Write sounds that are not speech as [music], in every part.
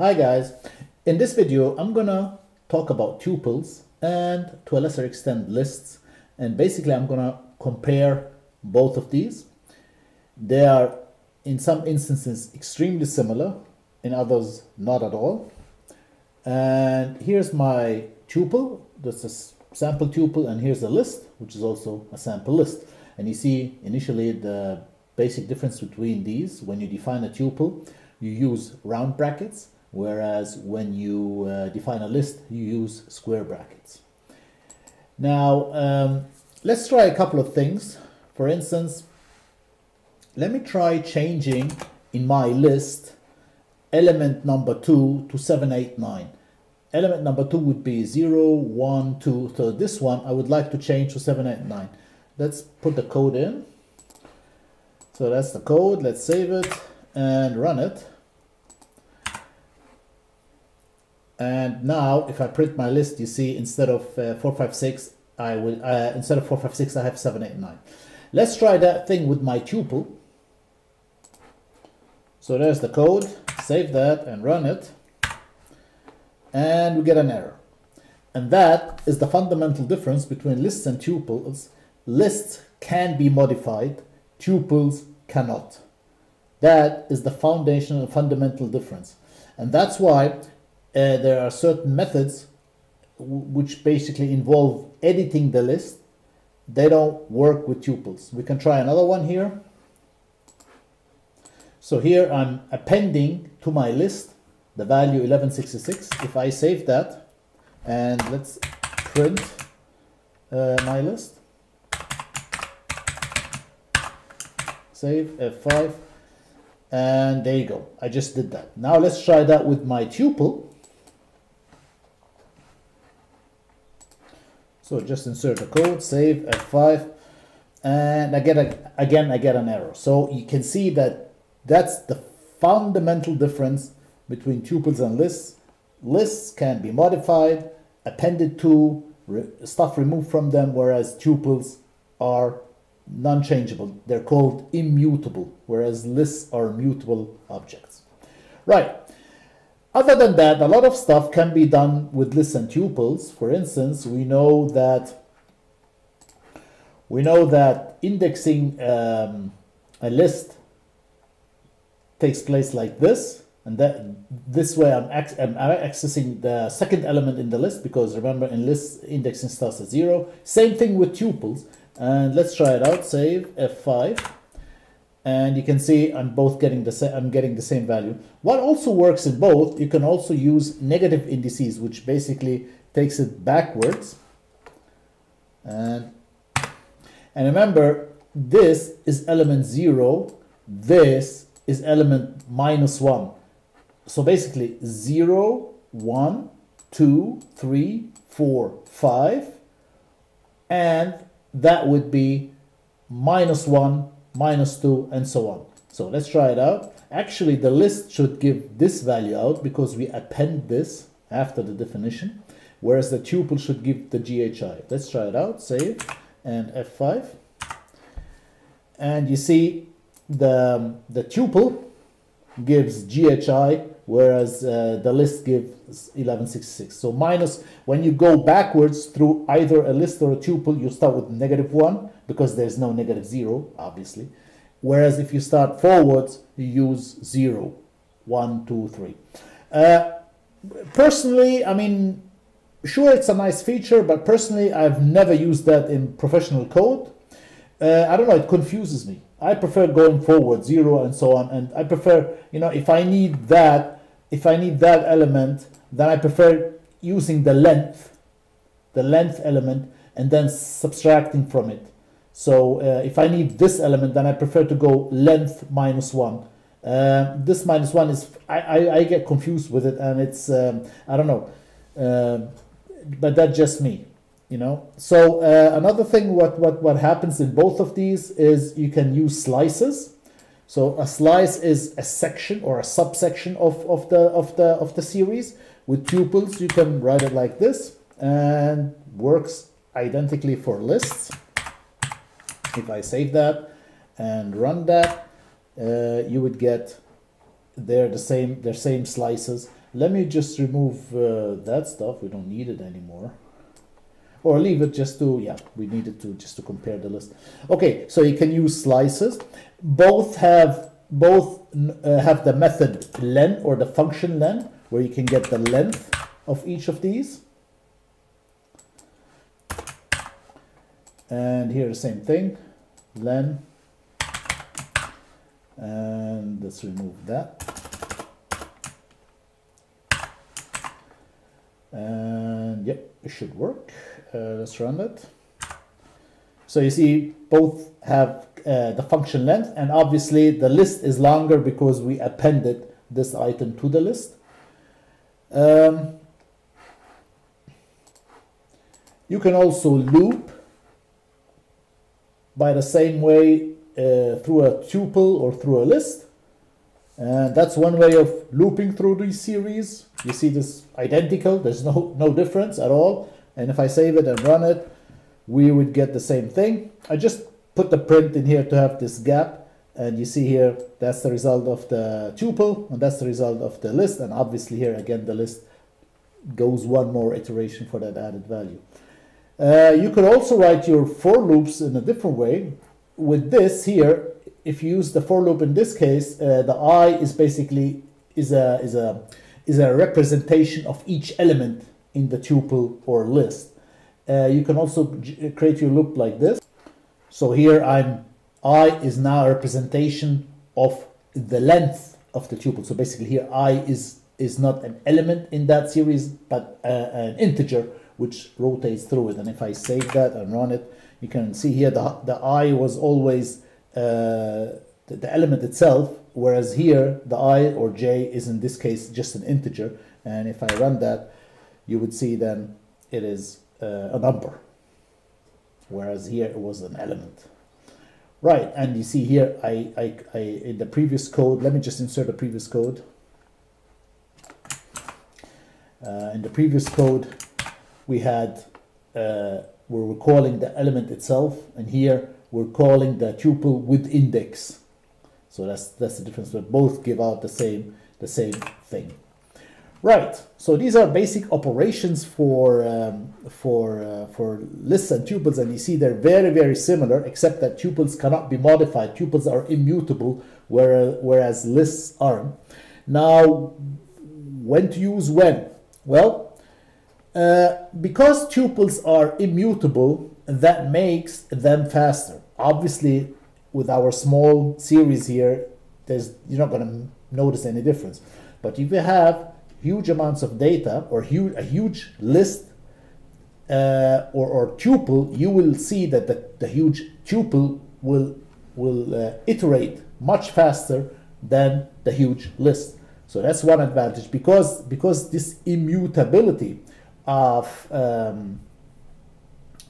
Hi guys, in this video I'm gonna talk about tuples and to a lesser extent lists and basically I'm gonna compare both of these. They are in some instances extremely similar, in others not at all. And here's my tuple, that's a sample tuple and here's a list which is also a sample list. And you see initially the basic difference between these when you define a tuple you use round brackets whereas when you uh, define a list, you use square brackets. Now, um, let's try a couple of things. For instance, let me try changing in my list element number 2 to 789. Element number 2 would be 0, 1, 2. So this one I would like to change to 789. Let's put the code in. So that's the code. Let's save it and run it. And now if I print my list, you see instead of uh, 456, I will, uh, instead of 456, I have 789. Let's try that thing with my tuple. So there's the code, save that and run it. And we get an error. And that is the fundamental difference between lists and tuples. Lists can be modified, tuples cannot. That is the foundational fundamental difference. And that's why uh, there are certain methods which basically involve editing the list. They don't work with tuples. We can try another one here. So here I'm appending to my list the value 1166. If I save that and let's print uh, my list. Save F5 and there you go. I just did that. Now let's try that with my tuple. So just insert the code, save F5, and I get a, again, I get an error. So you can see that that's the fundamental difference between tuples and lists. Lists can be modified, appended to, re stuff removed from them, whereas tuples are non-changeable. They're called immutable, whereas lists are mutable objects. Right. Other than that, a lot of stuff can be done with lists and tuples. For instance, we know that we know that indexing um, a list takes place like this, and that this way I'm, I'm, accessing the second element in the list because remember in lists indexing starts at zero. Same thing with tuples, and let's try it out. Save F5 and you can see I'm both getting the I'm getting the same value. What also works in both, you can also use negative indices, which basically takes it backwards. And and remember, this is element zero, this is element minus one. So basically zero, one, two, three, four, five, and that would be minus one minus 2, and so on. So let's try it out. Actually, the list should give this value out because we append this after the definition, whereas the tuple should give the GHI. Let's try it out, save, and F5. And you see the, the tuple gives GHI, whereas uh, the list gives 1166. So minus, when you go backwards through either a list or a tuple, you start with negative 1 because there's no negative 0, obviously. Whereas if you start forwards, you use 0, 1, 2, 3. Uh, personally, I mean, sure, it's a nice feature, but personally, I've never used that in professional code. Uh, I don't know, it confuses me. I prefer going forward, zero and so on. And I prefer, you know, if I need that, if I need that element, then I prefer using the length, the length element, and then subtracting from it. So uh, if I need this element, then I prefer to go length minus one. Uh, this minus one is, I, I, I, get confused with it and it's, um, I don't know, uh, but that's just me you know? So uh, another thing what what what happens in both of these is you can use slices. So a slice is a section or a subsection of of the of the of the series. With tuples you can write it like this and works identically for lists. If i save that and run that uh, you would get they're the same they're same slices. Let me just remove uh, that stuff. We don't need it anymore. Or leave it just to, yeah, we needed to just to compare the list. Okay, so you can use slices. Both have both uh, have the method len or the function len, where you can get the length of each of these. And here the same thing, len. And let's remove that. And yep, it should work. Uh, let's run it. So you see both have uh, the function length and obviously the list is longer because we appended this item to the list. Um, you can also loop by the same way uh, through a tuple or through a list. And that's one way of looping through these series. You see this identical, there's no, no difference at all. And if I save it and run it, we would get the same thing. I just put the print in here to have this gap. And you see here, that's the result of the tuple, and that's the result of the list. And obviously here, again, the list goes one more iteration for that added value. Uh, you could also write your for loops in a different way. With this here, if you use the for loop in this case, uh, the i is basically is a is a is a representation of each element in the tuple or list. Uh, you can also create your loop like this. So here I'm i is now a representation of the length of the tuple. So basically here i is is not an element in that series, but uh, an integer which rotates through it. And if I save that and run it, you can see here the, the i was always uh, the, the, element itself, whereas here the i or j is in this case just an integer. And if I run that, you would see then it is uh, a number, whereas here it was an element. Right, and you see here, I, I, I in the previous code, let me just insert the previous code. Uh, in the previous code, we had, uh, we're calling the element itself, and here we're calling the tuple with index. So that's that's the difference, but both give out the same the same thing. Right. So these are basic operations for um, for uh, for lists and tuples, and you see they're very very similar, except that tuples cannot be modified. Tuples are immutable, whereas whereas lists aren't. Now, when to use when? Well, uh, because tuples are immutable, that makes them faster. Obviously, with our small series here, there's you're not going to notice any difference. But if you have huge amounts of data or huge, a huge list uh, or, or tuple, you will see that the, the huge tuple will will uh, iterate much faster than the huge list. So that's one advantage because because this immutability of um,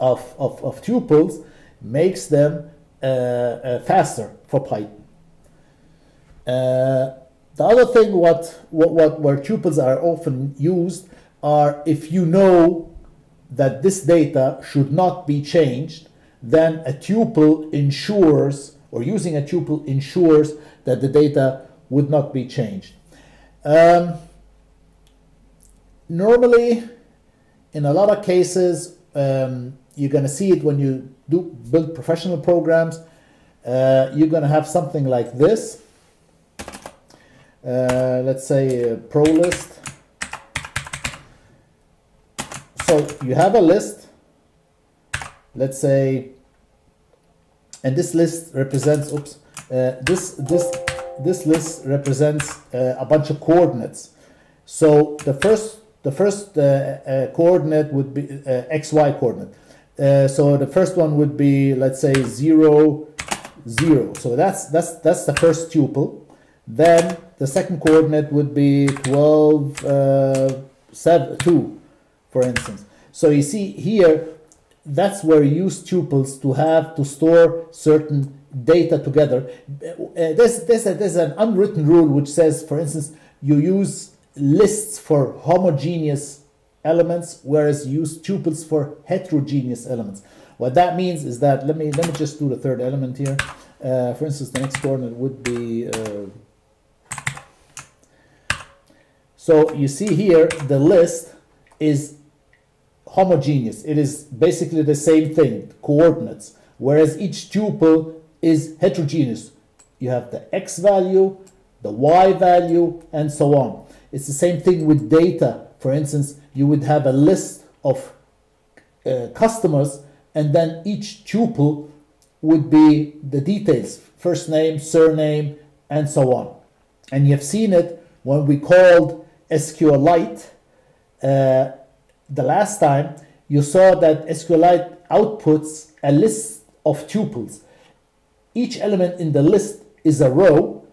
of, of, of tuples makes them faster for Python. Uh, the other thing what, what, what where tuples are often used are if you know that this data should not be changed, then a tuple ensures, or using a tuple ensures that the data would not be changed. Um, normally, in a lot of cases, um, you're going to see it when you do build professional programs. Uh, you're going to have something like this. Uh, let's say pro list. So you have a list. Let's say, and this list represents. Oops. Uh, this this this list represents uh, a bunch of coordinates. So the first the first uh, uh, coordinate would be xy coordinate. Uh, so the first one would be let's say 0 0 so that's that's that's the first tuple. Then the second coordinate would be 12 uh, 7 2 for instance. So you see here that's where you use tuples to have to store certain data together. Uh, there's, there's, a, there's an unwritten rule which says for instance you use lists for homogeneous elements, whereas use tuples for heterogeneous elements. What that means is that, let me, let me just do the third element here. Uh, for instance, the next coordinate would be, uh, So you see here the list is homogeneous. It is basically the same thing, coordinates, whereas each tuple is heterogeneous. You have the x value, the y value, and so on. It's the same thing with data. For instance, you would have a list of uh, customers, and then each tuple would be the details first name, surname, and so on. And you've seen it when we called SQLite uh, the last time. You saw that SQLite outputs a list of tuples. Each element in the list is a row,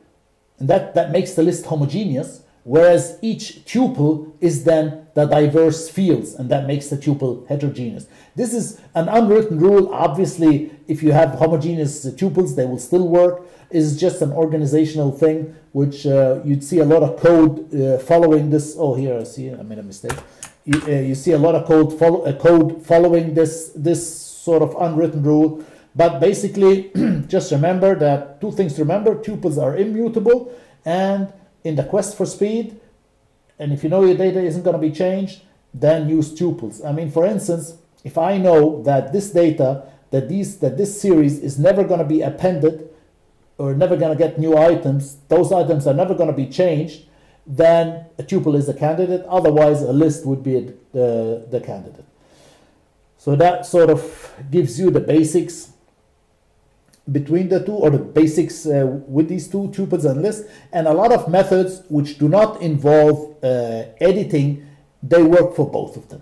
and that, that makes the list homogeneous, whereas each tuple is then the diverse fields, and that makes the tuple heterogeneous. This is an unwritten rule. Obviously, if you have homogeneous tuples, they will still work. It's just an organizational thing, which uh, you'd see a lot of code uh, following this. Oh, here I see I made a mistake. You, uh, you see a lot of code follow uh, code following this this sort of unwritten rule. But basically, [clears throat] just remember that two things to remember: tuples are immutable, and in the quest for speed, and if you know your data isn't going to be changed, then use tuples. I mean, for instance, if I know that this data, that these that this series is never going to be appended or never going to get new items, those items are never going to be changed, then a tuple is a candidate. Otherwise, a list would be the, the candidate. So that sort of gives you the basics between the two or the basics uh, with these two tuples and lists and a lot of methods which do not involve uh, editing they work for both of them